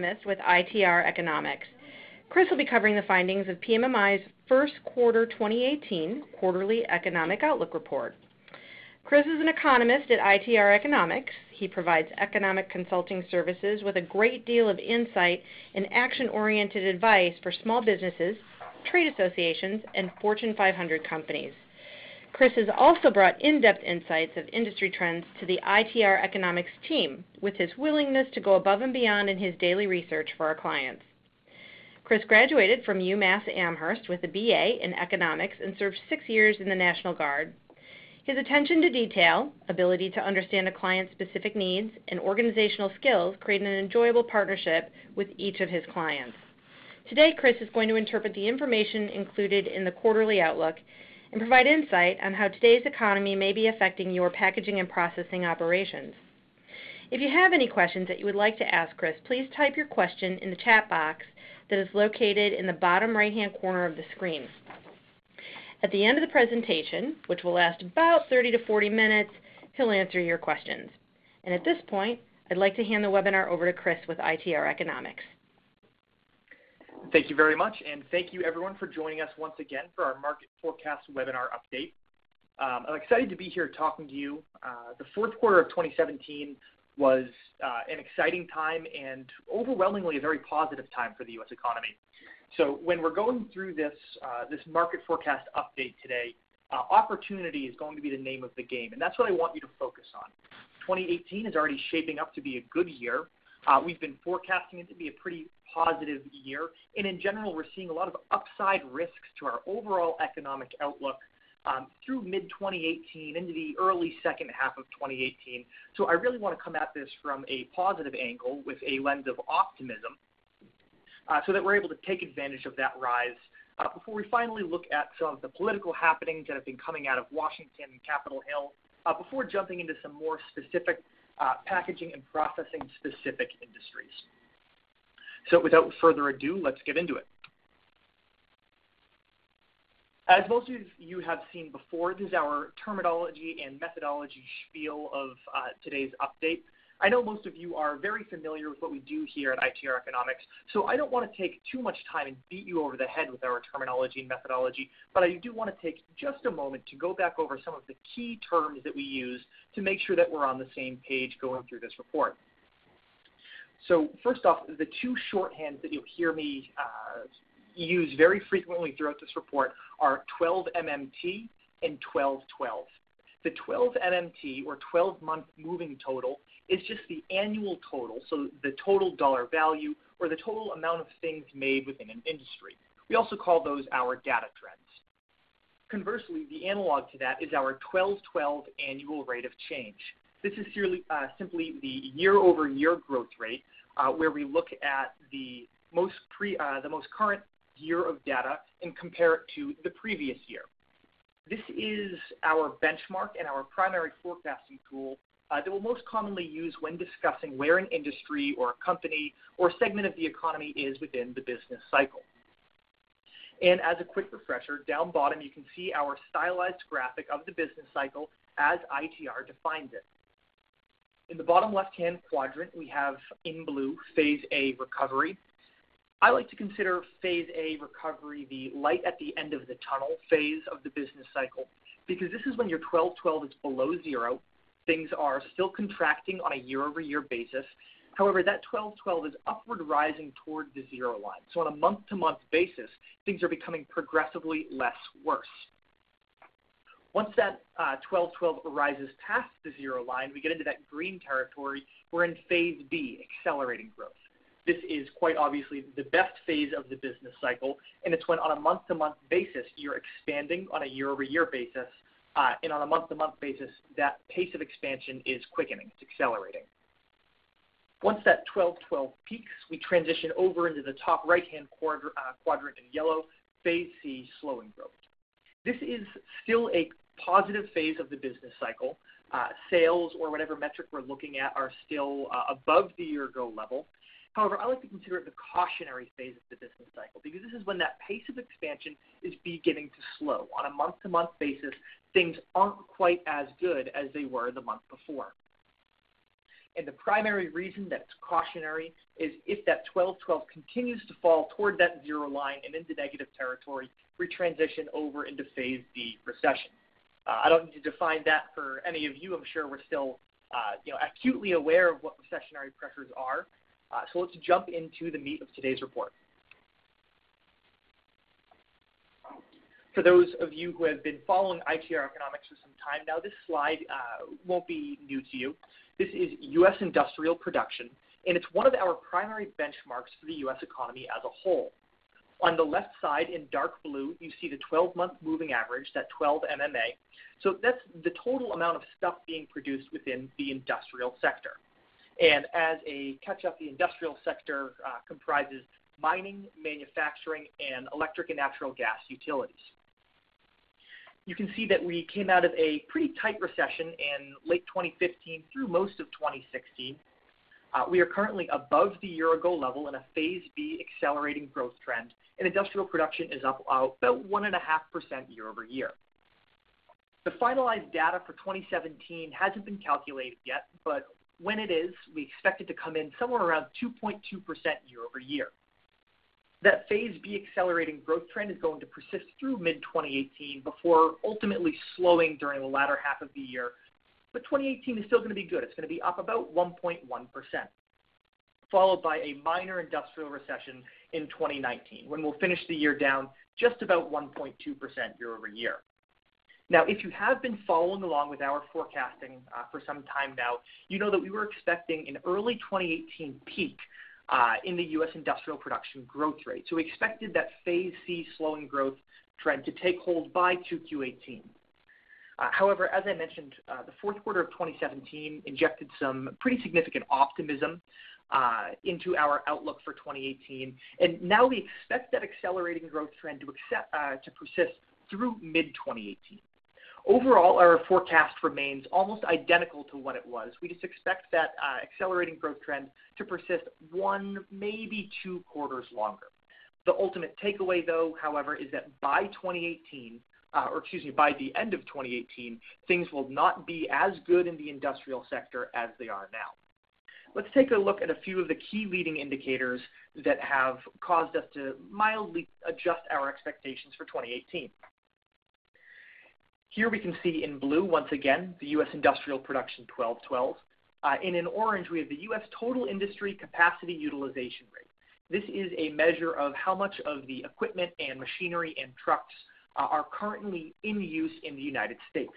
economist with ITR Economics. Chris will be covering the findings of PMMI's first quarter 2018 quarterly economic outlook report. Chris is an economist at ITR Economics. He provides economic consulting services with a great deal of insight and action-oriented advice for small businesses, trade associations, and Fortune 500 companies. Chris has also brought in-depth insights of industry trends to the ITR Economics team with his willingness to go above and beyond in his daily research for our clients. Chris graduated from UMass Amherst with a BA in economics and served six years in the National Guard. His attention to detail, ability to understand a client's specific needs, and organizational skills create an enjoyable partnership with each of his clients. Today, Chris is going to interpret the information included in the quarterly outlook and provide insight on how today's economy may be affecting your packaging and processing operations. If you have any questions that you would like to ask Chris, please type your question in the chat box that is located in the bottom right-hand corner of the screen. At the end of the presentation, which will last about 30 to 40 minutes, he'll answer your questions. And at this point, I'd like to hand the webinar over to Chris with ITR Economics. Thank you very much, and thank you everyone for joining us once again for our market forecast webinar update. Um, I'm excited to be here talking to you. Uh, the fourth quarter of 2017 was uh, an exciting time and overwhelmingly a very positive time for the U.S. economy. So when we're going through this, uh, this market forecast update today, uh, opportunity is going to be the name of the game, and that's what I want you to focus on. 2018 is already shaping up to be a good year. Uh, we've been forecasting it to be a pretty positive year, and in general, we're seeing a lot of upside risks to our overall economic outlook um, through mid-2018 into the early second half of 2018. So I really want to come at this from a positive angle with a lens of optimism uh, so that we're able to take advantage of that rise uh, before we finally look at some of the political happenings that have been coming out of Washington and Capitol Hill, before jumping into some more specific uh, packaging and processing specific industries. So without further ado, let's get into it. As most of you have seen before, this is our terminology and methodology spiel of uh, today's update. I know most of you are very familiar with what we do here at ITR Economics, so I don't want to take too much time and beat you over the head with our terminology and methodology, but I do want to take just a moment to go back over some of the key terms that we use to make sure that we're on the same page going through this report. So first off, the two shorthands that you'll hear me uh, use very frequently throughout this report are 12 MMT and 1212. The 12 MMT or 12 month moving total is just the annual total, so the total dollar value or the total amount of things made within an industry. We also call those our data trends. Conversely, the analog to that is our 1212 annual rate of change. This is uh, simply the year-over-year -year growth rate, uh, where we look at the most, pre, uh, the most current year of data and compare it to the previous year. This is our benchmark and our primary forecasting tool uh, that we'll most commonly use when discussing where an industry or a company or segment of the economy is within the business cycle. And as a quick refresher, down bottom you can see our stylized graphic of the business cycle as ITR defines it. In the bottom left-hand quadrant, we have in blue phase A recovery, I like to consider phase A recovery the light at the end of the tunnel phase of the business cycle because this is when your 1212 is below zero. Things are still contracting on a year over year basis. However, that 1212 is upward rising toward the zero line. So on a month to month basis, things are becoming progressively less worse. Once that uh, 1212 rises past the zero line, we get into that green territory. We're in phase B, accelerating growth. This is quite obviously the best phase of the business cycle, and it's when on a month-to-month basis you're expanding on a year-over-year basis, and on a month-to-month basis that pace of expansion is quickening, it's accelerating. Once that 12-12 peaks, we transition over into the top right-hand uh, quadrant in yellow, phase C, slowing growth. This is still a positive phase of the business cycle. Uh, sales or whatever metric we're looking at are still uh, above the year ago level. However, I like to consider it the cautionary phase of the business cycle because this is when that pace of expansion is beginning to slow. On a month to month basis, things aren't quite as good as they were the month before. and the primary reason that it's cautionary is if that 12-12 continues to fall toward that zero line and into negative territory, we transition over into phase D recession. Uh, I don't need to define that for any of you. I'm sure we're still uh, you know, acutely aware of what recessionary pressures are. Uh, so let's jump into the meat of today's report. For those of you who have been following ITR economics for some time now, this slide uh, won't be new to you. This is U.S. industrial production, and it's one of our primary benchmarks for the U.S. economy as a whole. On the left side in dark blue, you see the 12-month moving average, that 12 MMA. So that's the total amount of stuff being produced within the industrial sector. And as a catch-up, the industrial sector uh, comprises mining, manufacturing, and electric and natural gas utilities. You can see that we came out of a pretty tight recession in late 2015 through most of 2016. Uh, we are currently above the year-ago level in a Phase B accelerating growth trend, and industrial production is up about 1.5% year-over-year. The finalized data for 2017 hasn't been calculated yet, but when it is, we expect it to come in somewhere around 2.2% year-over-year. That Phase B accelerating growth trend is going to persist through mid-2018 before ultimately slowing during the latter half of the year but 2018 is still going to be good. It's going to be up about 1.1%, followed by a minor industrial recession in 2019, when we'll finish the year down just about 1.2% year over year. Now, if you have been following along with our forecasting uh, for some time now, you know that we were expecting an early 2018 peak uh, in the U.S. industrial production growth rate. So we expected that phase C slowing growth trend to take hold by 2Q18. Uh, however, as I mentioned, the fourth quarter of 2017 injected some pretty significant optimism into our outlook for 2018, and now we expect that accelerating growth trend to, accept, to persist through mid-2018. Overall, our forecast remains almost identical to what it was. We just expect that uh, accelerating growth trend to persist one, maybe two quarters longer. The ultimate takeaway, though, however, is that by 2018, uh, or excuse me, by the end of 2018, things will not be as good in the industrial sector as they are now. Let's take a look at a few of the key leading indicators that have caused us to mildly adjust our expectations for 2018. Here we can see in blue, once again, the U.S. industrial production 1212. Uh, and in orange, we have the U.S. total industry capacity utilization rate. This is a measure of how much of the equipment and machinery and trucks uh, are currently in use in the United States.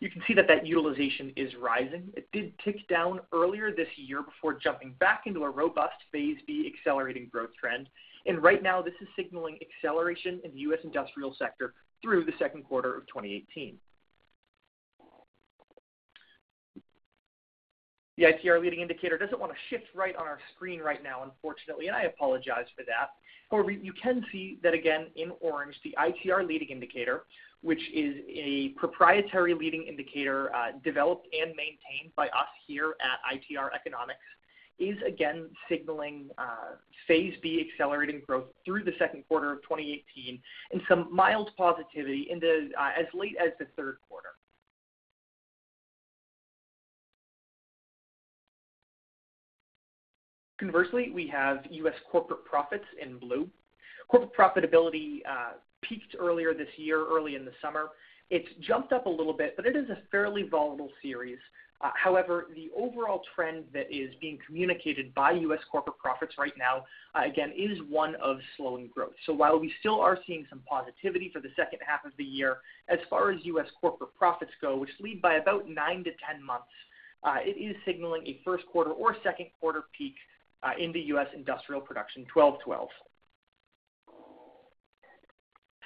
You can see that that utilization is rising. It did tick down earlier this year before jumping back into a robust Phase B accelerating growth trend. And right now, this is signaling acceleration in the U.S. industrial sector through the second quarter of 2018. The ITR leading indicator doesn't want to shift right on our screen right now, unfortunately, and I apologize for that. However, you can see that again in orange, the ITR leading indicator, which is a proprietary leading indicator uh, developed and maintained by us here at ITR Economics, is again signaling uh, phase B accelerating growth through the second quarter of 2018 and some mild positivity into uh, as late as the third quarter. Conversely, we have U.S. corporate profits in blue. Corporate profitability uh, peaked earlier this year, early in the summer. It's jumped up a little bit, but it is a fairly volatile series. Uh, however, the overall trend that is being communicated by U.S. corporate profits right now, uh, again, is one of slowing growth. So while we still are seeing some positivity for the second half of the year, as far as U.S. corporate profits go, which lead by about 9 to 10 months, uh, it is signaling a first quarter or second quarter peak uh, in the U.S. industrial production 1212.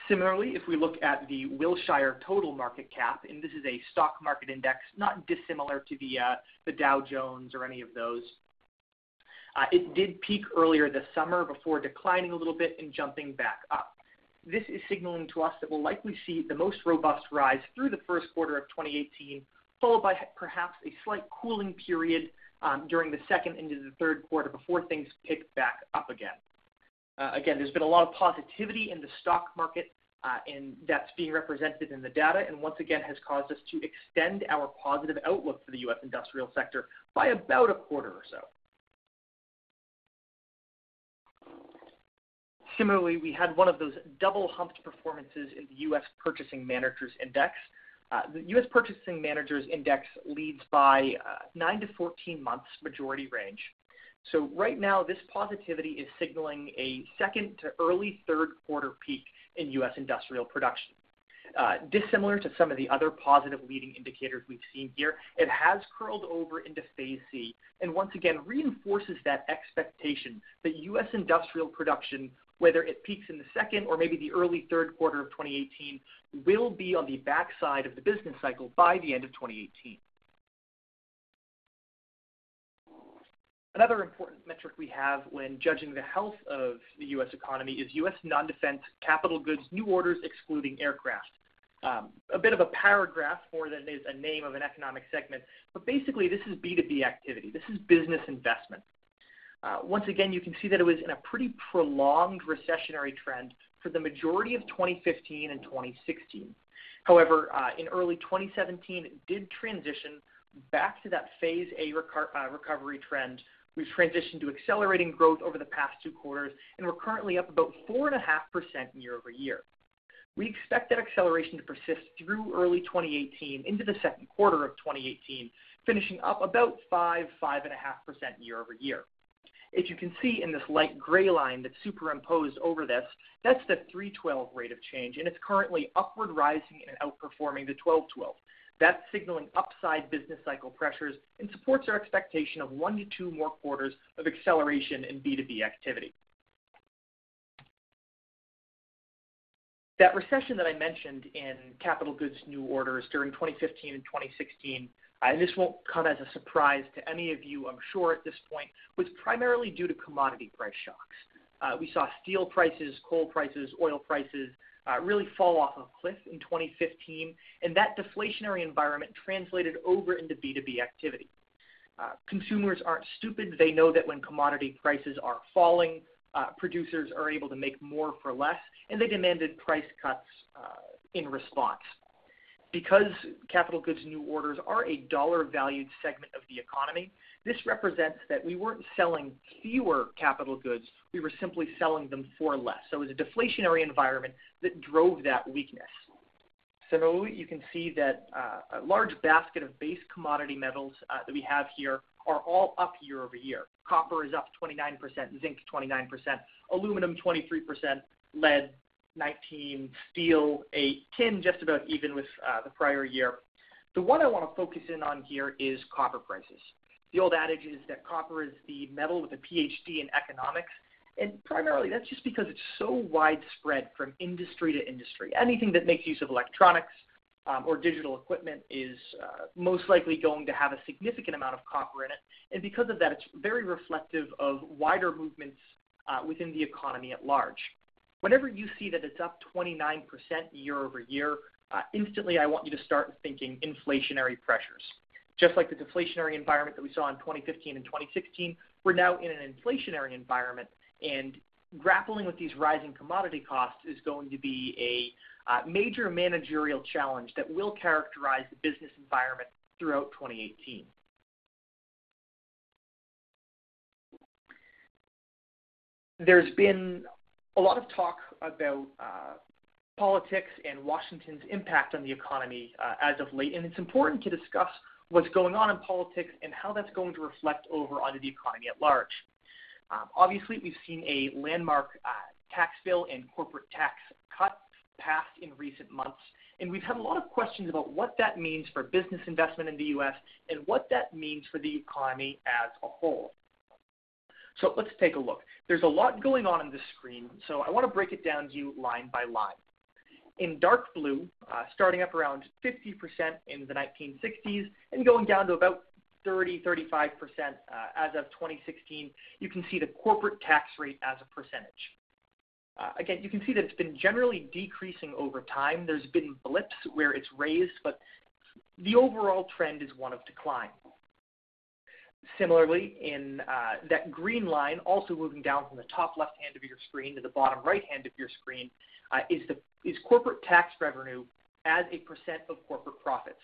Similarly, if we look at the Wilshire total market cap, and this is a stock market index not dissimilar to the, uh, the Dow Jones or any of those, uh, it did peak earlier this summer before declining a little bit and jumping back up. This is signaling to us that we'll likely see the most robust rise through the first quarter of 2018, followed by perhaps a slight cooling period um, during the second into the third quarter before things pick back up again. Uh, again, there's been a lot of positivity in the stock market uh, and that's being represented in the data, and once again has caused us to extend our positive outlook for the U.S. industrial sector by about a quarter or so. Similarly, we had one of those double humped performances in the U.S. Purchasing Managers Index. Uh, the U.S. Purchasing Managers Index leads by uh, 9 to 14 months majority range. So right now, this positivity is signaling a second to early third quarter peak in U.S. industrial production. Uh, dissimilar to some of the other positive leading indicators we've seen here, it has curled over into phase C and once again reinforces that expectation that U.S. industrial production whether it peaks in the second or maybe the early third quarter of 2018, will be on the backside of the business cycle by the end of 2018. Another important metric we have when judging the health of the U.S. economy is U.S. non-defense capital goods new orders excluding aircraft. Um, a bit of a paragraph more than it is a name of an economic segment, but basically this is B2B activity. This is business investment. Uh, once again, you can see that it was in a pretty prolonged recessionary trend for the majority of 2015 and 2016. However, uh, in early 2017, it did transition back to that phase A uh, recovery trend. We've transitioned to accelerating growth over the past two quarters, and we're currently up about 4.5% year over year. We expect that acceleration to persist through early 2018 into the second quarter of 2018, finishing up about 5, 5.5% year over year. If you can see in this light gray line that's superimposed over this, that's the 312 rate of change, and it's currently upward rising and outperforming the 1212. That's signaling upside business cycle pressures and supports our expectation of one to two more quarters of acceleration in B2B activity. That recession that I mentioned in capital goods new orders during 2015 and 2016 and this won't come as a surprise to any of you, I'm sure, at this point, was primarily due to commodity price shocks. Uh, we saw steel prices, coal prices, oil prices uh, really fall off a cliff in 2015, and that deflationary environment translated over into B2B activity. Uh, consumers aren't stupid. They know that when commodity prices are falling, uh, producers are able to make more for less, and they demanded price cuts uh, in response because capital goods new orders are a dollar valued segment of the economy, this represents that we weren't selling fewer capital goods, we were simply selling them for less. So it was a deflationary environment that drove that weakness. Similarly, you can see that uh, a large basket of base commodity metals uh, that we have here are all up year over year. Copper is up 29%, zinc 29%, aluminum 23%, lead 19, steel 8, tin just about even with uh, the prior year. The one I want to focus in on here is copper prices. The old adage is that copper is the metal with a PhD in economics, and primarily that's just because it's so widespread from industry to industry. Anything that makes use of electronics um, or digital equipment is uh, most likely going to have a significant amount of copper in it, and because of that, it's very reflective of wider movements uh, within the economy at large. Whenever you see that it's up 29% year over year, uh, instantly I want you to start thinking inflationary pressures. Just like the deflationary environment that we saw in 2015 and 2016, we're now in an inflationary environment, and grappling with these rising commodity costs is going to be a uh, major managerial challenge that will characterize the business environment throughout 2018. There's been a lot of talk about uh, politics and Washington's impact on the economy uh, as of late, and it's important to discuss what's going on in politics and how that's going to reflect over onto the economy at large. Um, obviously, we've seen a landmark uh, tax bill and corporate tax cut passed in recent months, and we've had a lot of questions about what that means for business investment in the U.S. and what that means for the economy as a whole. So let's take a look. There's a lot going on in this screen, so I want to break it down to you line by line. In dark blue, uh, starting up around 50% in the 1960s and going down to about 30, 35% uh, as of 2016, you can see the corporate tax rate as a percentage. Uh, again, you can see that it's been generally decreasing over time. There's been blips where it's raised, but the overall trend is one of decline. Similarly, in uh, that green line, also moving down from the top left hand of your screen to the bottom right hand of your screen, uh, is, the, is corporate tax revenue as a percent of corporate profits.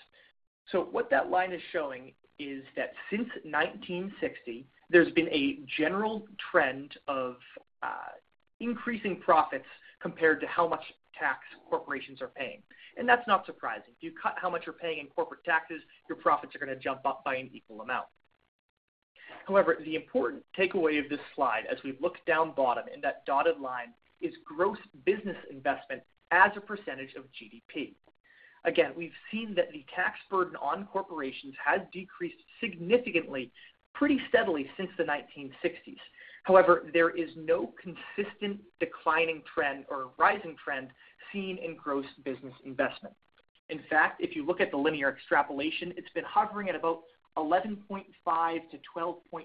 So what that line is showing is that since 1960, there's been a general trend of uh, increasing profits compared to how much tax corporations are paying. And that's not surprising. If you cut how much you're paying in corporate taxes, your profits are going to jump up by an equal amount. However, the important takeaway of this slide as we look down bottom in that dotted line is gross business investment as a percentage of GDP. Again, we've seen that the tax burden on corporations has decreased significantly pretty steadily since the 1960s. However, there is no consistent declining trend or rising trend seen in gross business investment. In fact, if you look at the linear extrapolation, it's been hovering at about 11.5 to 12.5%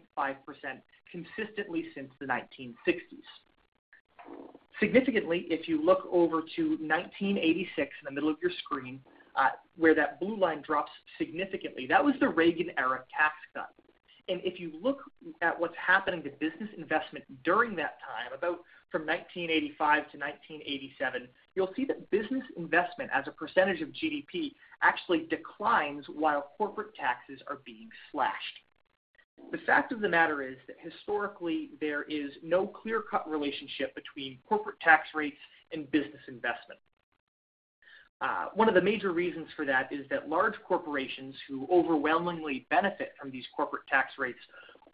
consistently since the 1960s. Significantly, if you look over to 1986 in the middle of your screen, uh, where that blue line drops significantly, that was the Reagan era tax cut. And if you look at what's happening to business investment during that time, about from 1985 to 1987, you'll see that business investment as a percentage of GDP actually declines while corporate taxes are being slashed. The fact of the matter is that historically there is no clear cut relationship between corporate tax rates and business investment. Uh, one of the major reasons for that is that large corporations who overwhelmingly benefit from these corporate tax rates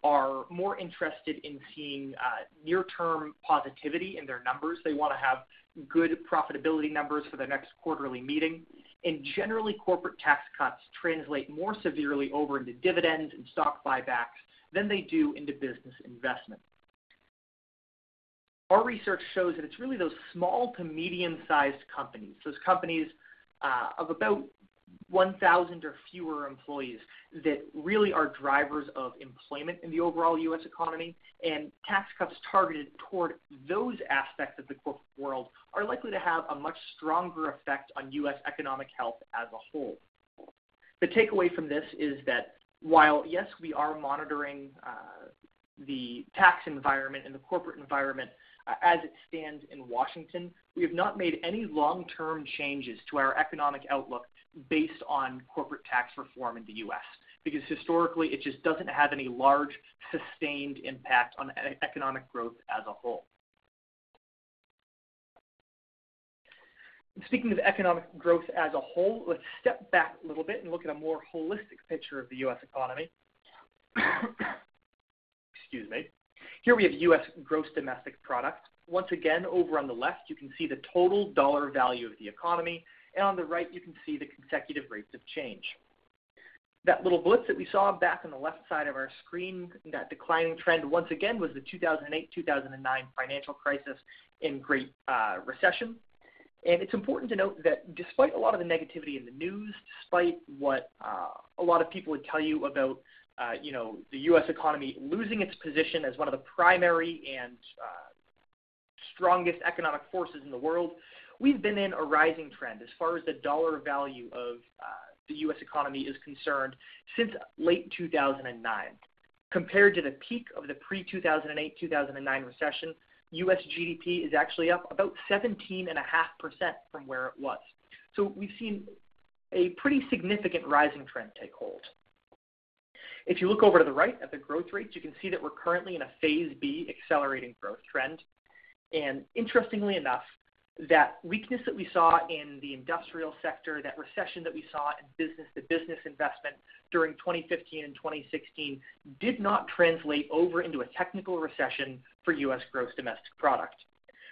are more interested in seeing uh, near term positivity in their numbers. They want to have good profitability numbers for their next quarterly meeting. And generally, corporate tax cuts translate more severely over into dividends and stock buybacks than they do into business investment. Our research shows that it's really those small to medium sized companies, those companies uh, of about 1,000 or fewer employees that really are drivers of employment in the overall U.S. economy, and tax cuts targeted toward those aspects of the corporate world are likely to have a much stronger effect on U.S. economic health as a whole. The takeaway from this is that while, yes, we are monitoring uh, the tax environment and the corporate environment uh, as it stands in Washington, we have not made any long term changes to our economic outlook based on corporate tax reform in the U.S. Because historically, it just doesn't have any large, sustained impact on economic growth as a whole. Speaking of economic growth as a whole, let's step back a little bit and look at a more holistic picture of the U.S. economy. Excuse me. Here we have U.S. gross domestic product. Once again, over on the left, you can see the total dollar value of the economy and on the right, you can see the consecutive rates of change. That little blitz that we saw back on the left side of our screen, that declining trend, once again, was the 2008-2009 financial crisis and Great uh, Recession. And it's important to note that despite a lot of the negativity in the news, despite what uh, a lot of people would tell you about, uh, you know, the U.S. economy losing its position as one of the primary and uh, strongest economic forces in the world, we've been in a rising trend as far as the dollar value of uh, the U.S. economy is concerned since late 2009. Compared to the peak of the pre 2008 2009 recession, U.S. GDP is actually up about 17.5% from where it was. So we've seen a pretty significant rising trend take hold. If you look over to the right at the growth rates, you can see that we're currently in a phase B accelerating growth trend. And interestingly enough, that weakness that we saw in the industrial sector, that recession that we saw in business to business investment during 2015 and 2016 did not translate over into a technical recession for U.S. gross domestic product.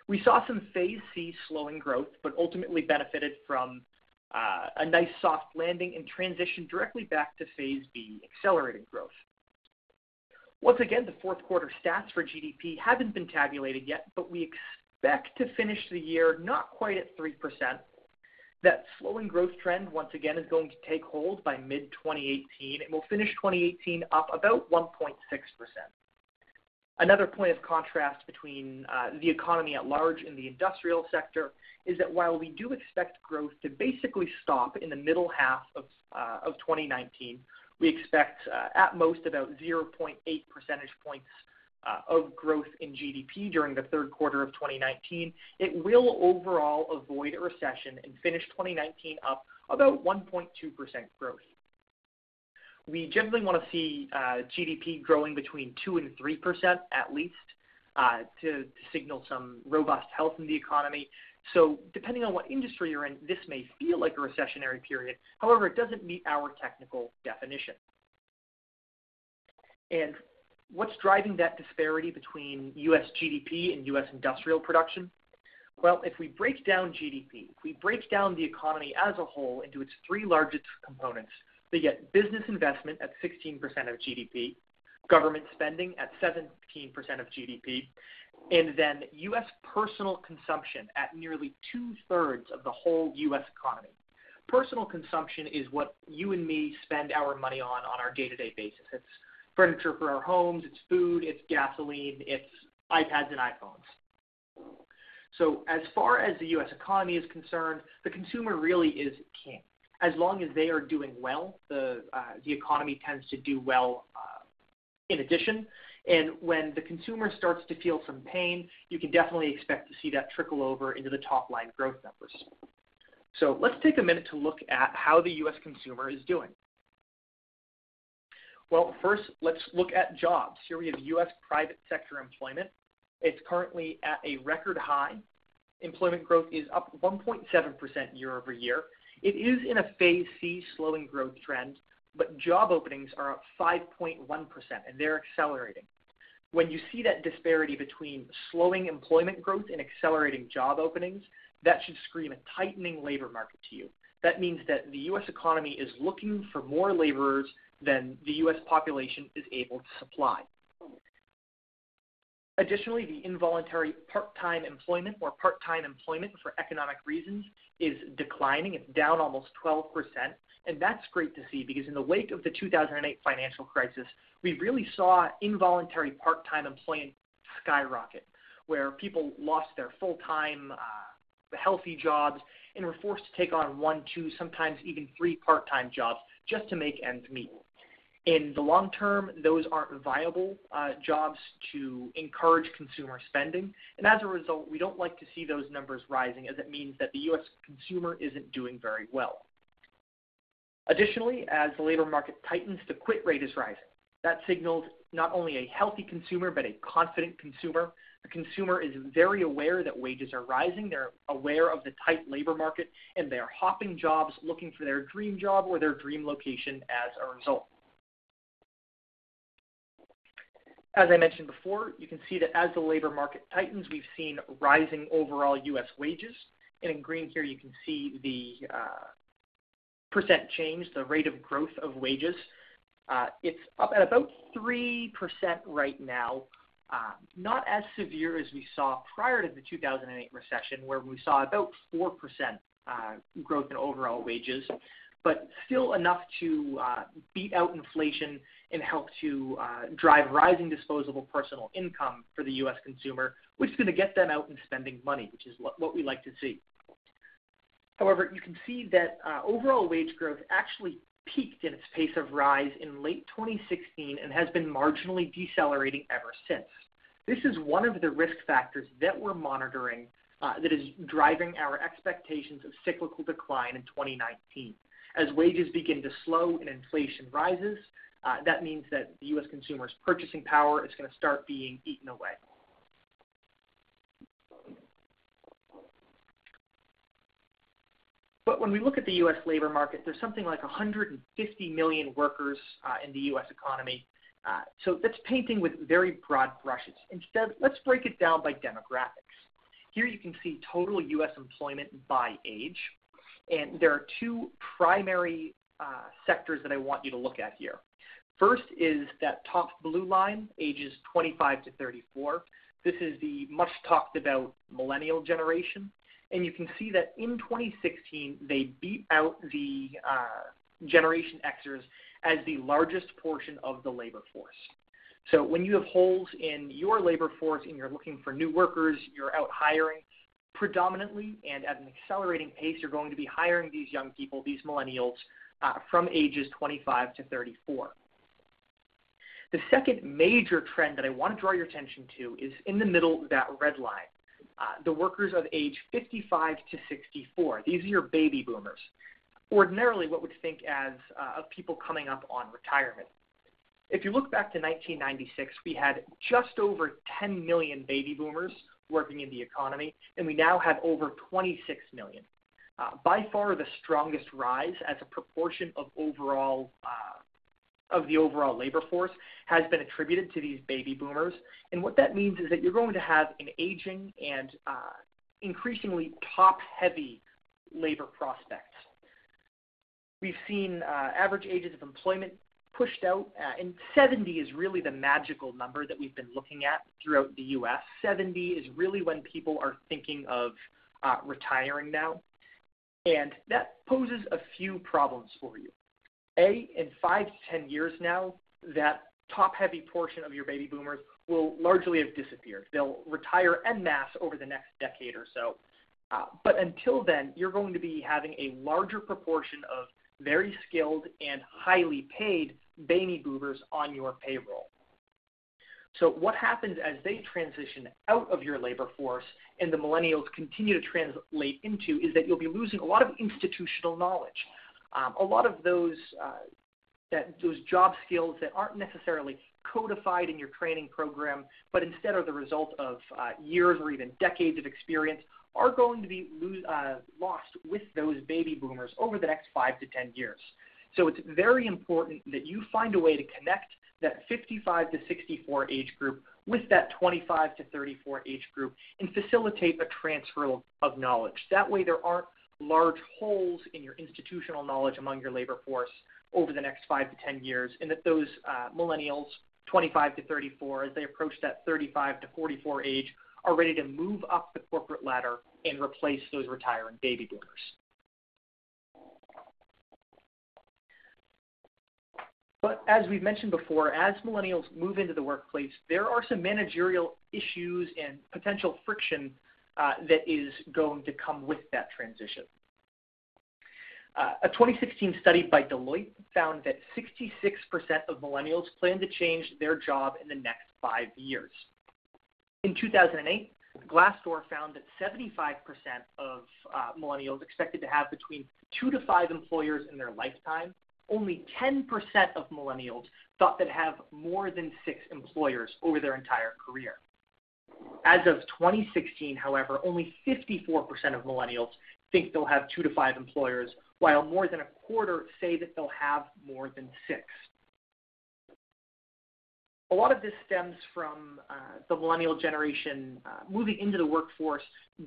We saw some phase C slowing growth, but ultimately benefited from uh, a nice soft landing and transitioned directly back to phase B accelerating growth. Once again, the fourth quarter stats for GDP haven't been tabulated yet, but we expect to finish the year not quite at 3%. That slowing growth trend, once again, is going to take hold by mid 2018 and will finish 2018 up about 1.6%. Another point of contrast between uh, the economy at large and the industrial sector is that while we do expect growth to basically stop in the middle half of, uh, of 2019, we expect uh, at most about 0.8 percentage points of growth in GDP during the third quarter of 2019. It will overall avoid a recession and finish 2019 up about 1.2% growth. We generally want to see uh, GDP growing between 2 and 3% at least uh, to, to signal some robust health in the economy. So depending on what industry you're in, this may feel like a recessionary period. However, it doesn't meet our technical definition. And what's driving that disparity between U.S. GDP and U.S. industrial production? Well, if we break down GDP, if we break down the economy as a whole into its three largest components, we get business investment at 16% of GDP, government spending at 17% of GDP, and then U.S. personal consumption at nearly two thirds of the whole U.S. economy. Personal consumption is what you and me spend our money on on our day to day basis. It's furniture for our homes, it's food, it's gasoline, it's iPads and iPhones. So, as far as the U.S. economy is concerned, the consumer really is king. As long as they are doing well, the, uh, the economy tends to do well uh, in addition. And when the consumer starts to feel some pain, you can definitely expect to see that trickle over into the top line growth numbers. So let's take a minute to look at how the U.S. consumer is doing. Well, first, let's look at jobs. Here we have U.S. private sector employment. It's currently at a record high. Employment growth is up 1.7% year over year. It is in a phase C slowing growth trend, but job openings are up 5.1%, and they're accelerating. When you see that disparity between slowing employment growth and accelerating job openings, that should scream a tightening labor market to you. That means that the U.S. economy is looking for more laborers than the U.S. population is able to supply. Additionally, the involuntary part-time employment or part-time employment for economic reasons is declining. It's down almost 12%. And that's great to see because in the wake of the 2008 financial crisis, we really saw involuntary part-time employment skyrocket, where people lost their full-time, uh, healthy jobs and were forced to take on one, two, sometimes even three part-time jobs just to make ends meet. In the long term, those aren't viable uh, jobs to encourage consumer spending. And as a result, we don't like to see those numbers rising as it means that the U.S. consumer isn't doing very well. Additionally, as the labor market tightens, the quit rate is rising. That signals not only a healthy consumer, but a confident consumer. The consumer is very aware that wages are rising. They're aware of the tight labor market, and they are hopping jobs looking for their dream job or their dream location as a result. As I mentioned before, you can see that as the labor market tightens, we've seen rising overall U.S. wages. And in green here, you can see the uh, percent change, the rate of growth of wages. Uh, it's up at about 3% right now. Uh, not as severe as we saw prior to the 2008 recession, where we saw about 4% uh, growth in overall wages, but still enough to uh, beat out inflation and help to uh, drive rising disposable personal income for the U.S. consumer, which is going to get them out and spending money, which is what we like to see. However, you can see that uh, overall wage growth actually peaked in its pace of rise in late 2016 and has been marginally decelerating ever since. This is one of the risk factors that we're monitoring uh, that is driving our expectations of cyclical decline in 2019. As wages begin to slow and inflation rises, uh, that means that the U.S. consumer's purchasing power is going to start being eaten away. But when we look at the U.S. labor market, there's something like 150 million workers uh, in the U.S. economy. Uh, so that's painting with very broad brushes. Instead, let's break it down by demographics. Here you can see total U.S. employment by age. And there are two primary uh, sectors that I want you to look at here. First is that top blue line, ages 25 to 34. This is the much talked about millennial generation. And you can see that in 2016, they beat out the uh, Generation Xers as the largest portion of the labor force. So when you have holes in your labor force and you're looking for new workers, you're out hiring, predominantly and at an accelerating pace, you're going to be hiring these young people, these millennials, uh, from ages 25 to 34. The second major trend that I want to draw your attention to is in the middle, that red line. Uh, the workers of age 55 to 64. These are your baby boomers. Ordinarily, what would think as uh, of people coming up on retirement. If you look back to 1996, we had just over 10 million baby boomers working in the economy, and we now have over 26 million. Uh, by far the strongest rise as a proportion of overall uh, of the overall labor force has been attributed to these baby boomers. And what that means is that you're going to have an aging and uh, increasingly top heavy labor prospects. We've seen uh, average ages of employment pushed out, uh, and 70 is really the magical number that we've been looking at throughout the U.S. 70 is really when people are thinking of uh, retiring now. And that poses a few problems for you. In five to 10 years now, that top heavy portion of your baby boomers will largely have disappeared. They'll retire en masse over the next decade or so. Uh, but until then, you're going to be having a larger proportion of very skilled and highly paid baby boomers on your payroll. So what happens as they transition out of your labor force and the millennials continue to translate into is that you'll be losing a lot of institutional knowledge. Um, a lot of those uh, that those job skills that aren't necessarily codified in your training program, but instead are the result of uh, years or even decades of experience, are going to be lose, uh, lost with those baby boomers over the next five to ten years. So it's very important that you find a way to connect that 55 to 64 age group with that 25 to 34 age group and facilitate a transfer of knowledge. That way there aren't large holes in your institutional knowledge among your labor force over the next five to 10 years, and that those uh, millennials, 25 to 34, as they approach that 35 to 44 age, are ready to move up the corporate ladder and replace those retiring baby boomers. But as we've mentioned before, as millennials move into the workplace, there are some managerial issues and potential friction uh, that is going to come with that transition. Uh, a 2016 study by Deloitte found that 66% of millennials plan to change their job in the next five years. In 2008, Glassdoor found that 75% of uh, millennials expected to have between two to five employers in their lifetime. Only 10% of millennials thought they'd have more than six employers over their entire career. As of 2016, however, only 54% of millennials think they'll have two to five employers, while more than a quarter say that they'll have more than six. A lot of this stems from uh, the millennial generation uh, moving into the workforce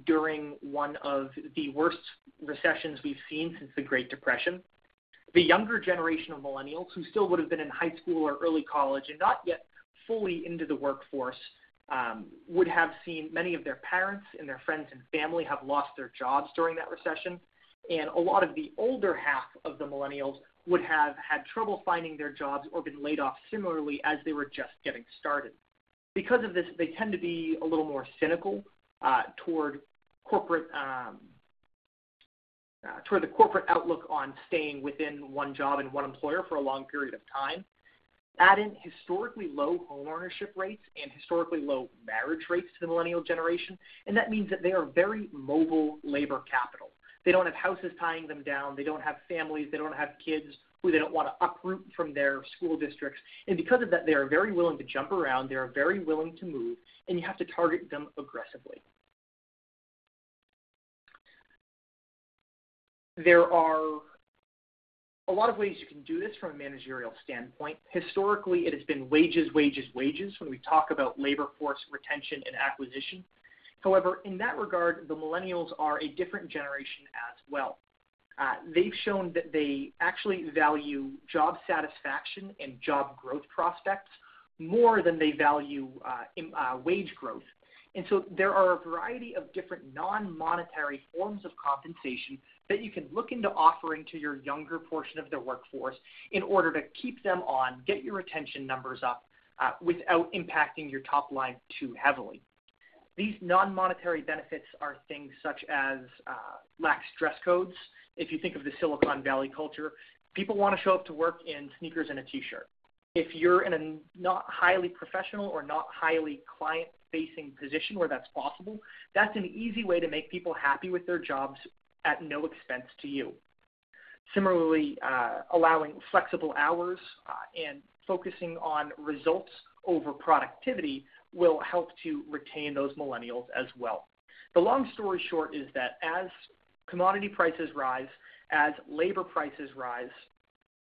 during one of the worst recessions we've seen since the Great Depression. The younger generation of millennials, who still would have been in high school or early college and not yet fully into the workforce, um, would have seen many of their parents and their friends and family have lost their jobs during that recession. And a lot of the older half of the millennials would have had trouble finding their jobs or been laid off similarly as they were just getting started. Because of this, they tend to be a little more cynical uh, toward corporate um, uh, toward the corporate outlook on staying within one job and one employer for a long period of time. Add in historically low home ownership rates and historically low marriage rates to the millennial generation, and that means that they are very mobile labor capital. They don't have houses tying them down, they don't have families, they don't have kids who they don't want to uproot from their school districts. And because of that, they are very willing to jump around, they are very willing to move, and you have to target them aggressively. There are a lot of ways you can do this from a managerial standpoint. Historically, it has been wages, wages, wages when we talk about labor force retention and acquisition. However, in that regard, the millennials are a different generation as well. Uh, they've shown that they actually value job satisfaction and job growth prospects more than they value uh, in, uh, wage growth. And so there are a variety of different non monetary forms of compensation that you can look into offering to your younger portion of the workforce in order to keep them on, get your retention numbers up uh, without impacting your top line too heavily. These non monetary benefits are things such as uh, lax dress codes. If you think of the Silicon Valley culture, people want to show up to work in sneakers and a t-shirt. If you're in a not highly professional or not highly client facing position where that's possible, that's an easy way to make people happy with their jobs at no expense to you. Similarly, uh, allowing flexible hours uh, and focusing on results over productivity will help to retain those millennials as well. The long story short is that as commodity prices rise, as labor prices rise,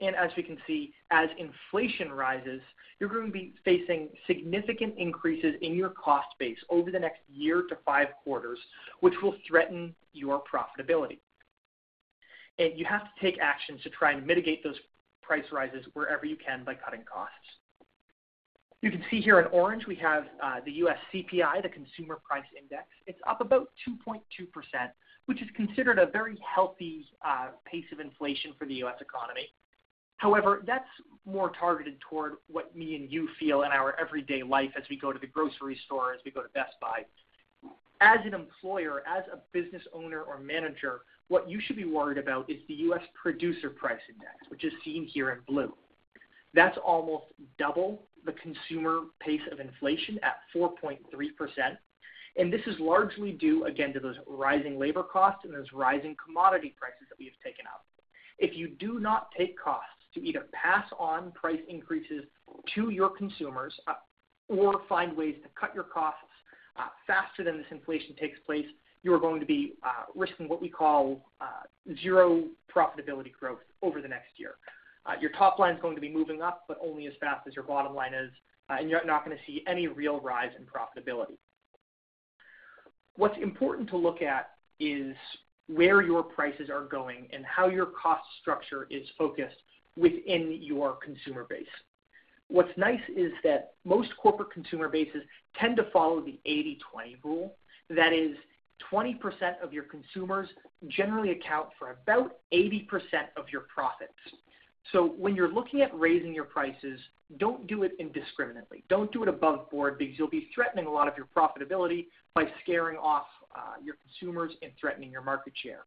and as we can see, as inflation rises, you're going to be facing significant increases in your cost base over the next year to five quarters, which will threaten your profitability. And you have to take actions to try and mitigate those price rises wherever you can by cutting costs. You can see here in orange we have uh, the US CPI, the Consumer Price Index. It's up about 2.2%, which is considered a very healthy uh, pace of inflation for the US economy. However, that's more targeted toward what me and you feel in our everyday life as we go to the grocery store, as we go to Best Buy. As an employer, as a business owner or manager, what you should be worried about is the U.S. Producer Price Index, which is seen here in blue. That's almost double the consumer pace of inflation at 4.3%. And this is largely due, again, to those rising labor costs and those rising commodity prices that we have taken up. If you do not take costs to either pass on price increases to your consumers uh, or find ways to cut your costs uh, faster than this inflation takes place, you are going to be uh, risking what we call uh, zero profitability growth over the next year. Uh, your top line is going to be moving up, but only as fast as your bottom line is, uh, and you're not going to see any real rise in profitability. What's important to look at is where your prices are going and how your cost structure is focused within your consumer base. What's nice is that most corporate consumer bases tend to follow the 80 20 rule. That is, 20% of your consumers generally account for about 80% of your profits. So when you're looking at raising your prices, don't do it indiscriminately. Don't do it above board because you'll be threatening a lot of your profitability by scaring off uh, your consumers and threatening your market share.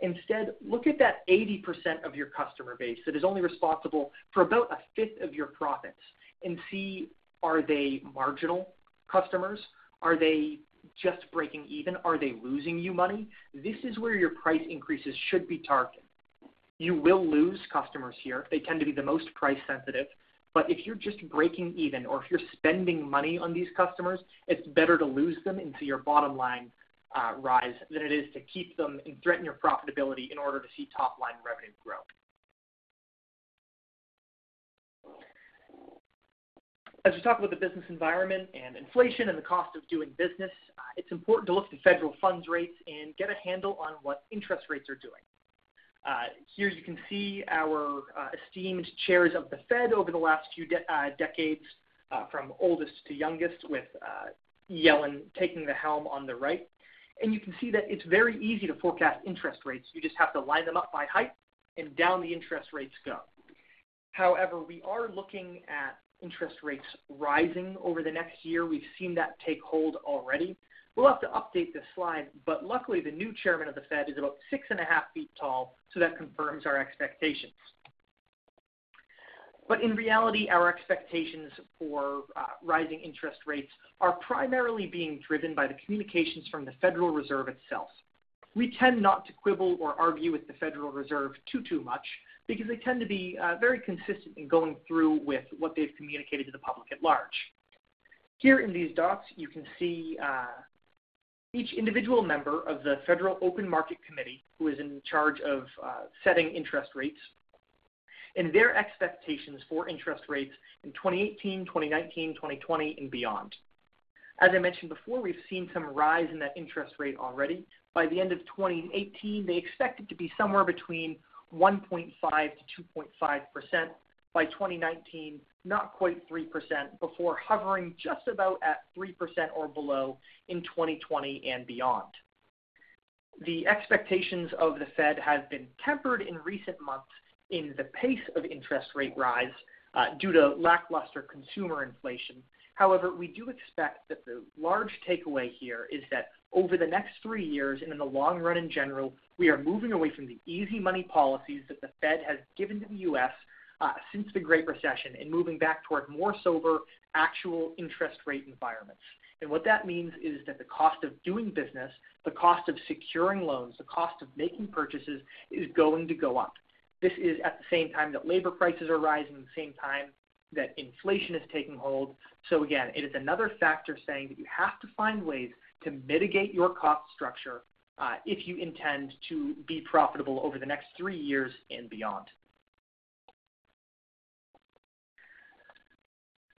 Instead, look at that 80% of your customer base that is only responsible for about a fifth of your profits and see are they marginal customers? Are they just breaking even? Are they losing you money? This is where your price increases should be targeted. You will lose customers here. They tend to be the most price sensitive. But if you're just breaking even or if you're spending money on these customers, it's better to lose them and see your bottom line uh, rise than it is to keep them and threaten your profitability in order to see top line revenue grow. As we talk about the business environment and inflation and the cost of doing business, uh, it's important to look at federal funds rates and get a handle on what interest rates are doing. Uh, here you can see our esteemed chairs of the Fed over the last few de- decades, from oldest to youngest, with Yellen taking the helm on the right. And you can see that it's very easy to forecast interest rates. You just have to line them up by height, and down the interest rates go. However, we are looking at interest rates rising over the next year. We've seen that take hold already. We'll have to update this slide, but luckily the new chairman of the Fed is about six and a half feet tall, so that confirms our expectations. But in reality, our expectations for uh, rising interest rates are primarily being driven by the communications from the Federal Reserve itself. We tend not to quibble or argue with the Federal Reserve too, too much because they tend to be uh, very consistent in going through with what they've communicated to the public at large. Here in these dots, you can see uh, each individual member of the Federal Open Market Committee, who is in charge of uh, setting interest rates, and their expectations for interest rates in 2018, 2019, 2020, and beyond. As I mentioned before, we've seen some rise in that interest rate already. By the end of 2018, they expect it to be somewhere between 1.5 to 2.5 percent. By 2019, not quite 3 percent, before hovering just about at 3 percent or below in 2020 and beyond. The expectations of the Fed have been tempered in recent months in the pace of interest rate rise uh, due to lackluster consumer inflation. However, we do expect that the large takeaway here is that over the next three years and in the long run in general, we are moving away from the easy money policies that the Fed has given to the U.S. Uh, since the Great Recession and moving back toward more sober, actual interest rate environments. And what that means is that the cost of doing business, the cost of securing loans, the cost of making purchases is going to go up. This is at the same time that labor prices are rising, at the same time that inflation is taking hold. So again, it is another factor saying that you have to find ways to mitigate your cost structure uh, if you intend to be profitable over the next three years and beyond.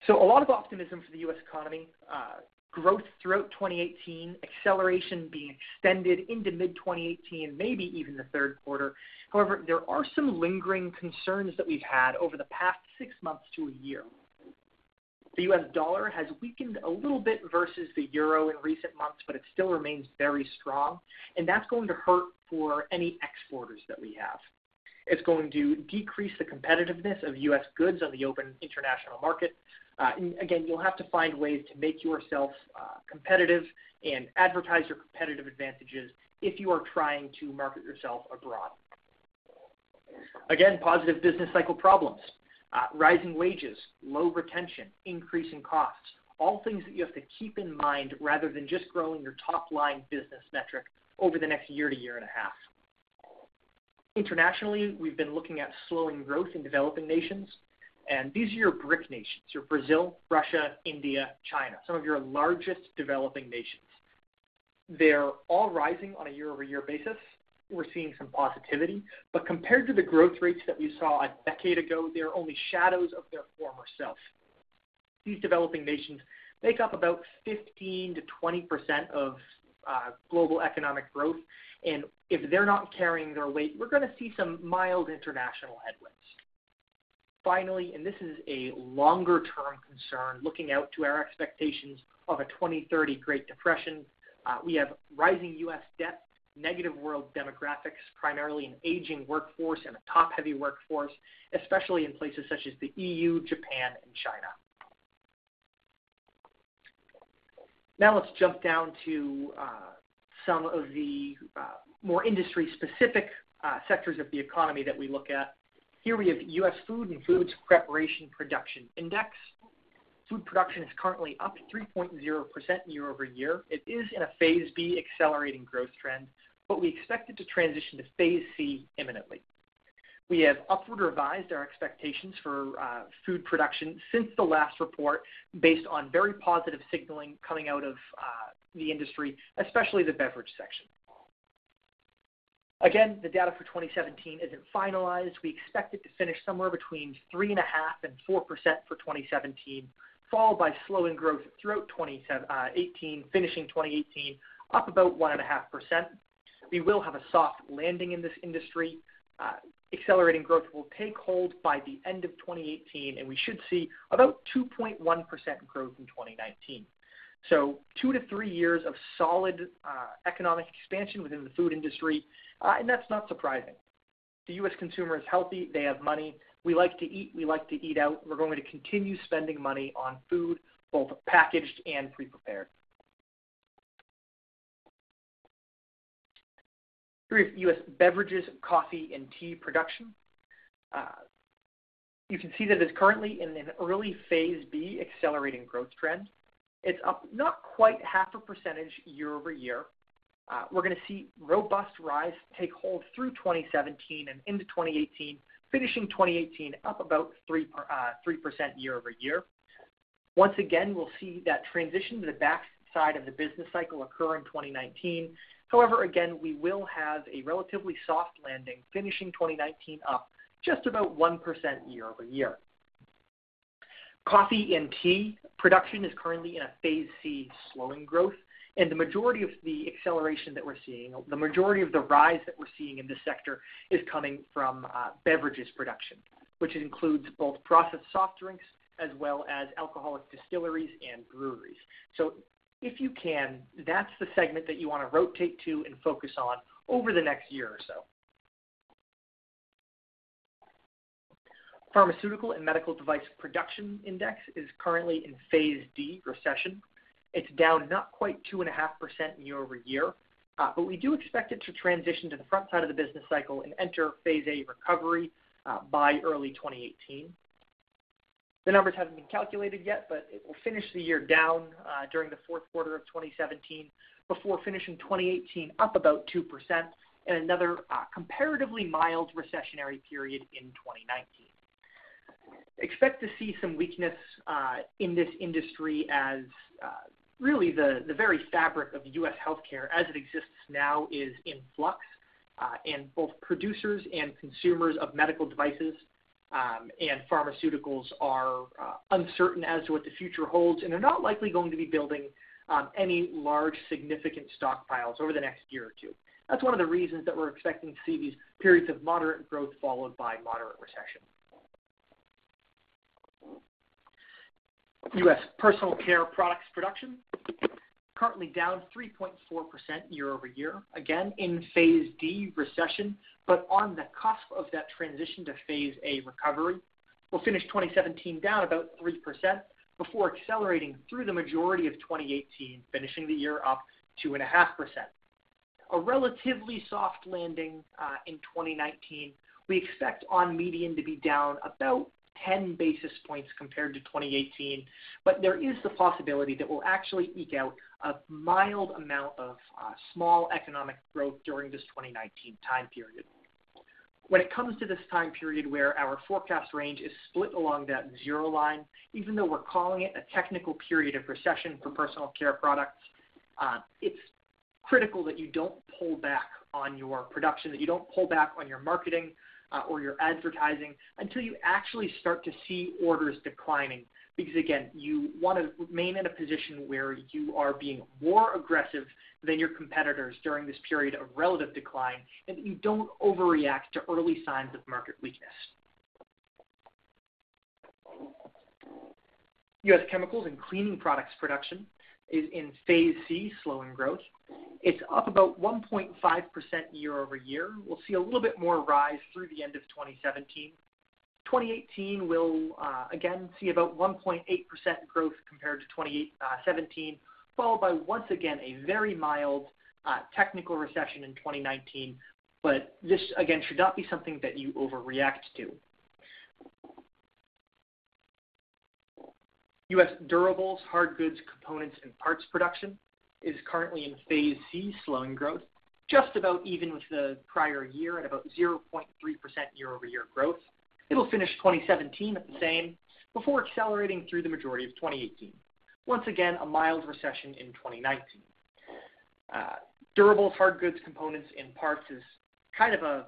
So a lot of optimism for the U.S. economy. Uh, growth throughout 2018, acceleration being extended into mid-2018, maybe even the third quarter. However, there are some lingering concerns that we've had over the past six months to a year. The US dollar has weakened a little bit versus the euro in recent months, but it still remains very strong, and that's going to hurt for any exporters that we have. It's going to decrease the competitiveness of US goods on the open international market. Uh, again, you'll have to find ways to make yourself uh, competitive and advertise your competitive advantages if you are trying to market yourself abroad. Again, positive business cycle problems. Uh, rising wages, low retention, increasing costs, all things that you have to keep in mind rather than just growing your top line business metric over the next year to year and a half. Internationally, we've been looking at slowing growth in developing nations, and these are your BRIC nations, your Brazil, Russia, India, China, some of your largest developing nations. They're all rising on a year-over-year basis, we're seeing some positivity. But compared to the growth rates that we saw a decade ago, they're only shadows of their former self. These developing nations make up about 15 to 20 percent of uh, global economic growth. And if they're not carrying their weight, we're going to see some mild international headwinds. Finally, and this is a longer term concern, looking out to our expectations of a 2030 Great Depression, uh, we have rising U.S. debt negative world demographics, primarily an aging workforce and a top heavy workforce, especially in places such as the EU, Japan, and China. Now let's jump down to uh, some of the uh, more industry specific uh, sectors of the economy that we look at. Here we have U.S. Food and Foods Preparation Production Index. Food production is currently up 3.0% year over year. It is in a phase B accelerating growth trend, but we expect it to transition to phase C imminently. We have upward revised our expectations for uh, food production since the last report based on very positive signaling coming out of uh, the industry, especially the beverage section. Again, the data for 2017 isn't finalized. We expect it to finish somewhere between 3.5 and 4% for 2017, followed by slowing growth throughout 2018, finishing 2018 up about 1.5%. We will have a soft landing in this industry. Uh, accelerating growth will take hold by the end of 2018, and we should see about 2.1% growth in 2019. So two to three years of solid uh, economic expansion within the food industry, uh, and that's not surprising. The U.S. consumer is healthy. They have money. We like to eat. We like to eat out. We're going to continue spending money on food, both packaged and pre-prepared. U.S. beverages, coffee, and tea production. Uh, you can see that it's currently in an early phase B accelerating growth trend. It's up not quite half a percentage year over year. Uh, we're going to see robust rise take hold through 2017 and into 2018, finishing 2018 up about 3, uh, 3% year over year. Once again, we'll see that transition to the back side of the business cycle occur in 2019 However, again, we will have a relatively soft landing, finishing 2019 up just about 1% year-over-year. Coffee and tea production is currently in a phase C slowing growth, and the majority of the acceleration that we're seeing, the majority of the rise that we're seeing in this sector is coming from uh, beverages production, which includes both processed soft drinks as well as alcoholic distilleries and breweries. So if you can, that's the segment that you want to rotate to and focus on over the next year or so. Pharmaceutical and medical device production index is currently in phase D recession. It's down not quite 2.5% year-over-year, uh, but we do expect it to transition to the front side of the business cycle and enter phase A recovery uh, by early 2018. The numbers haven't been calculated yet, but it will finish the year down uh, during the fourth quarter of 2017 before finishing 2018 up about 2% and another uh, comparatively mild recessionary period in 2019. Expect to see some weakness uh, in this industry as really the the very fabric of U.S. healthcare as it exists now is in flux, and both producers and consumers of medical devices Um, and pharmaceuticals are uh, uncertain as to what the future holds, and they're not likely going to be building um, any large, significant stockpiles over the next year or two. That's one of the reasons that we're expecting to see these periods of moderate growth followed by moderate recession. U.S. personal care products production currently down 3.4% year-over-year, again in phase D recession, but on the cusp of that transition to phase A recovery. We'll finish 2017 down about 3% before accelerating through the majority of 2018, finishing the year up 2.5%. A relatively soft landing uh, in 2019. We expect on median to be down about 10 basis points compared to 2018, but there is the possibility that we'll actually eke out a mild amount of uh, small economic growth during this 2019 time period. When it comes to this time period where our forecast range is split along that zero line, even though we're calling it a technical period of recession for personal care products, uh, it's critical that you don't pull back on your production, that you don't pull back on your marketing Uh, or your advertising until you actually start to see orders declining. Because again, you want to remain in a position where you are being more aggressive than your competitors during this period of relative decline, and that you don't overreact to early signs of market weakness. U.S. chemicals and cleaning products production is in phase C, slowing growth. It's up about 1.5% year-over-year. We'll see a little bit more rise through the end of 2017. 2018 will uh, again see about 1.8% growth compared to 2017, followed by, once again, a very mild uh, technical recession in 2019. But This, again, should not be something that you overreact to. U.S. durables, hard goods, components, and parts production is currently in phase C, slowing growth, just about even with the prior year at about 0.3% year-over-year growth. It'll finish 2017 at the same before accelerating through the majority of 2018. Once again, a mild recession in 2019. Uh, durables, hard goods, components, and parts is kind of a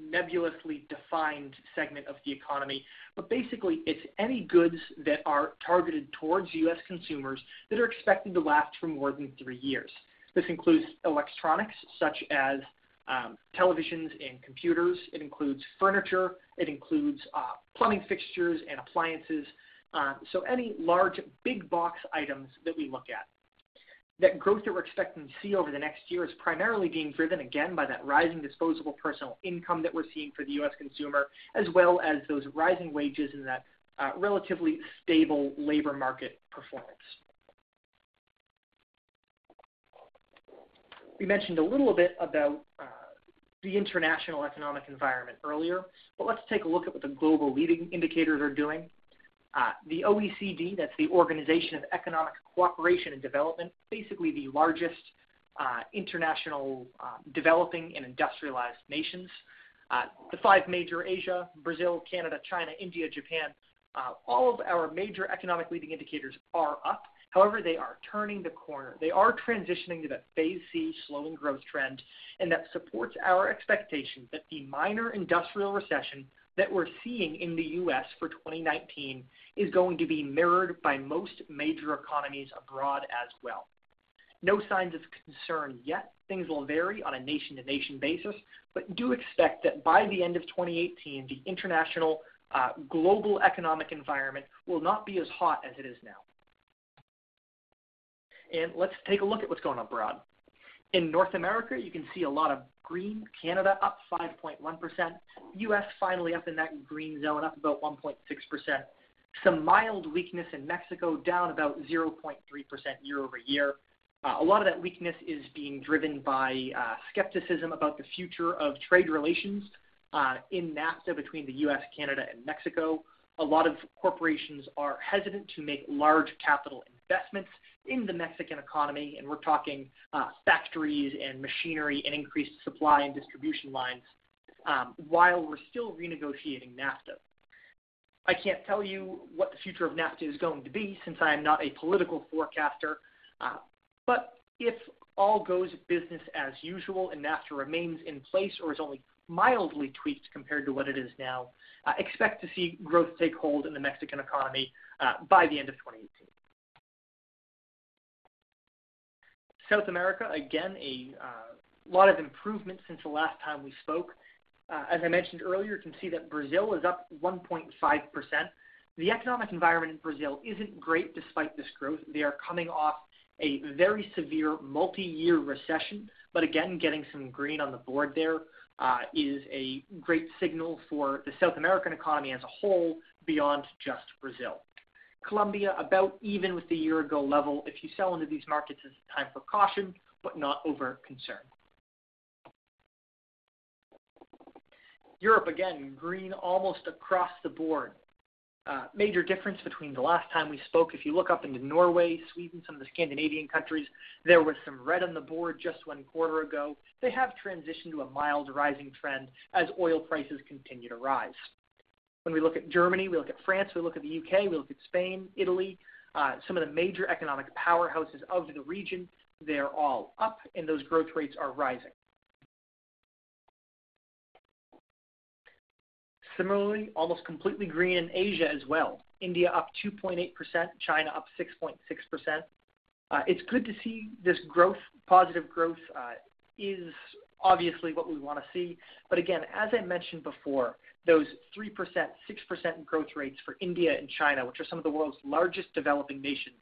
nebulously defined segment of the economy. But basically, it's any goods that are targeted towards U.S. consumers that are expected to last for more than three years. This includes electronics such as televisions and computers. It includes furniture. It includes plumbing fixtures and appliances. Uh, so any large, big box items that we look at. That growth that we're expecting to see over the next year is primarily being driven, again, by that rising disposable personal income that we're seeing for the U.S. consumer, as well as those rising wages and that uh, relatively stable labor market performance. We mentioned a little bit about uh, the international economic environment earlier, but let's take a look at what the global leading indicators are doing. Uh, the OECD, that's the Organization of Economic Cooperation and Development, basically the largest uh, international uh, developing and industrialized nations. The five major Asia, Brazil, Canada, China, India, Japan, all of our major economic leading indicators are up. However, they are turning the corner. They are transitioning to that phase C slowing growth trend, and that supports our expectation that the minor industrial recession that we're seeing in the U.S. for 2019 is going to be mirrored by most major economies abroad as well. No signs of concern yet. Things will vary on a nation-to-nation basis, but do expect that by the end of 2018, the international uh, global economic environment will not be as hot as it is now. And let's take a look at what's going on abroad. In North America, you can see a lot of green. Canada up 5.1%. U.S. finally up in that green zone, up about 1.6%. Some mild weakness in Mexico, down about 0.3% year-over-year. Uh, a lot of that weakness is being driven by uh, skepticism about the future of trade relations uh, in NAFTA between the U.S., Canada, and Mexico. A lot of corporations are hesitant to make large capital investments in the Mexican economy, and we're talking uh, factories and machinery and increased supply and distribution lines, um, while we're still renegotiating NAFTA. I can't tell you what the future of NAFTA is going to be since I am not a political forecaster. Uh, but if all goes business as usual and NAFTA remains in place or is only mildly tweaked compared to what it is now, uh, expect to see growth take hold in the Mexican economy by the end of 2018. South America, again, a uh, lot of improvement since the last time we spoke. Uh, as I mentioned earlier, you can see that Brazil is up 1.5%. The economic environment in Brazil isn't great despite this growth. They are coming off a very severe multi-year recession, but again, getting some green on the board there uh, is a great signal for the South American economy as a whole beyond just Brazil. Colombia, about even with the year-ago level. If you sell into these markets, it's time for caution, but not over concern. Europe, again, green almost across the board. Uh, major difference between the last time we spoke, if you look up into Norway, Sweden, some of the Scandinavian countries, there was some red on the board just one quarter ago. They have transitioned to a mild rising trend as oil prices continue to rise. When we look at Germany, we look at France, we look at the U.K., we look at Spain, Italy, uh, some of the major economic powerhouses of the region, they're all up, and those growth rates are rising. Similarly, almost completely green in Asia as well. India up 2.8%, China up 6.6%. Uh, it's good to see this growth. Positive growth uh, is obviously what we want to see. But again, as I mentioned before, those 3%, 6% growth rates for India and China, which are some of the world's largest developing nations,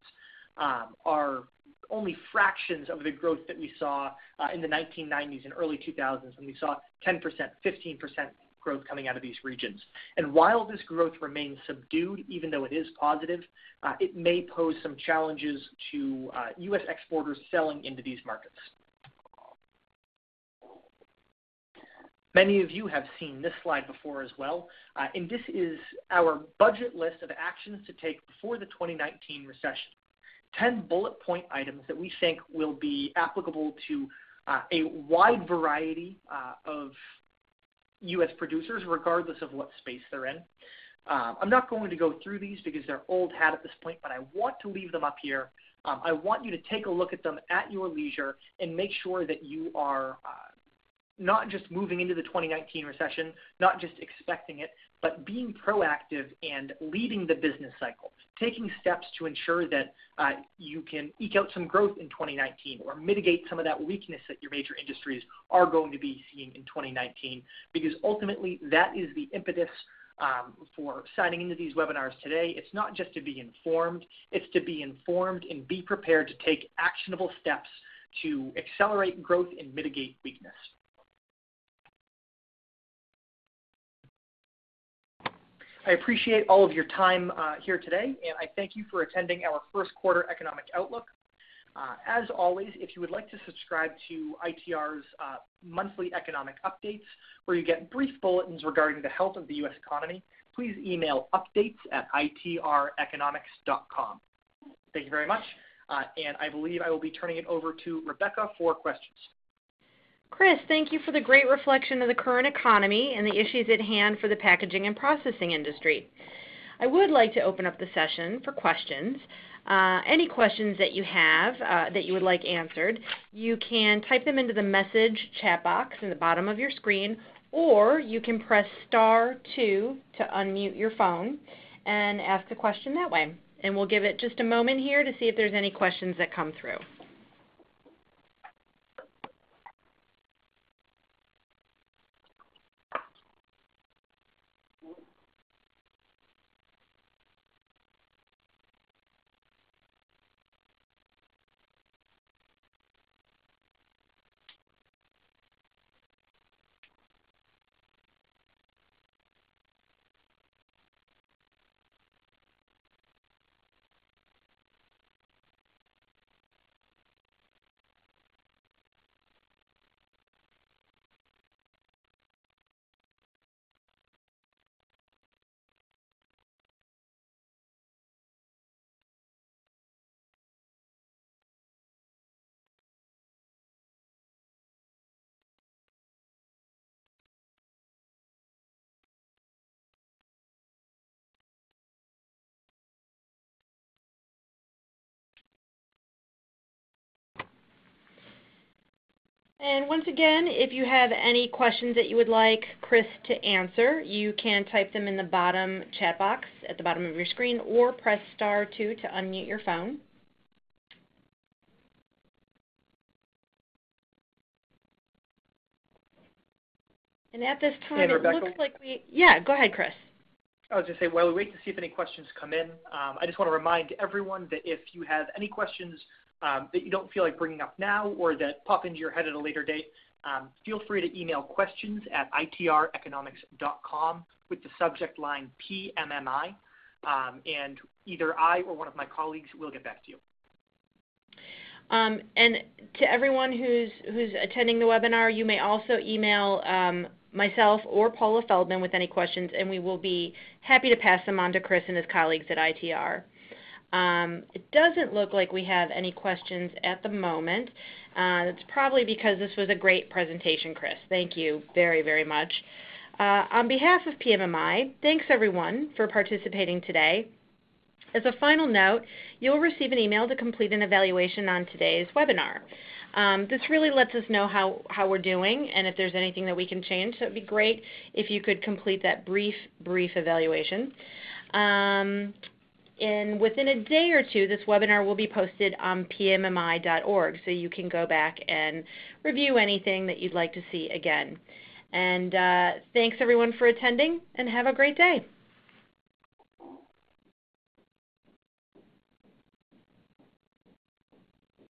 um, are only fractions of the growth that we saw uh, in the 1990s and early 2000s when we saw 10%, 15% growth coming out of these regions. And while this growth remains subdued, even though it is positive, uh, it may pose some challenges to uh, U.S. exporters selling into these markets. Many of you have seen this slide before as well. Uh, and this is our budget list of actions to take before the 2019 recession. 10 bullet point items that we think will be applicable to uh, a wide variety uh, of U.S. producers, regardless of what space they're in. Um, I'm not going to go through these because they're old hat at this point, but I want to leave them up here. Um, I want you to take a look at them at your leisure and make sure that you are not just moving into the 2019 recession, not just expecting it, but being proactive and leading the business cycle, taking steps to ensure that uh, you can eke out some growth in 2019 or mitigate some of that weakness that your major industries are going to be seeing in 2019. because Ultimately, that is the impetus um, for signing into these webinars today. It's not just to be informed, it's to be informed and be prepared to take actionable steps to accelerate growth and mitigate weakness. I appreciate all of your time uh, here today, and I thank you for attending our first quarter economic outlook. Uh, as always, if you would like to subscribe to ITR's uh, monthly economic updates, where you get brief bulletins regarding the health of the U.S. economy, please email updates@itreconomics.com. Thank you very much. And I believe I will be turning it over to Rebecca for questions. Chris, thank you for the great reflection of the current economy and the issues at hand for the packaging and processing industry. I would like to open up the session for questions. Uh, any questions that you have uh, that you would like answered, you can type them into the message chat box in the bottom of your screen, or you can press star two to unmute your phone and ask a question that way. And we'll give it just a moment here to see if there's any questions that come through. And once again, if you have any questions that you would like Chris to answer, you can type them in the bottom chat box at the bottom of your screen or press star 2 to unmute your phone. And at this time, and it looks like we, yeah, go ahead, Chris. I was just say, while we wait to see if any questions come in, um, I just want to remind everyone that if you have any questions um, that you don't feel like bringing up now or that pop into your head at a later date, um, feel free to email questions at itreconomics.com with the subject line PMMI, um, and either I or one of my colleagues will get back to you. Um, and to everyone who's who's attending the webinar, you may also email um, myself or Paula Feldman with any questions, and we will be happy to pass them on to Chris and his colleagues at ITR. Um, it doesn't look like we have any questions at the moment. Uh, it's probably because this was a great presentation, Chris. Thank you very, very much. Uh, on behalf of PMMI, thanks everyone for participating today. As a final note, you'll receive an email to complete an evaluation on today's webinar. Um, this really lets us know how, how we're doing and if there's anything that we can change. So it would be great if you could complete that brief, brief evaluation. Um, and within a day or two, this webinar will be posted on pmmi.org, so you can go back and review anything that you'd like to see again. And uh, thanks everyone for attending, and have a great day.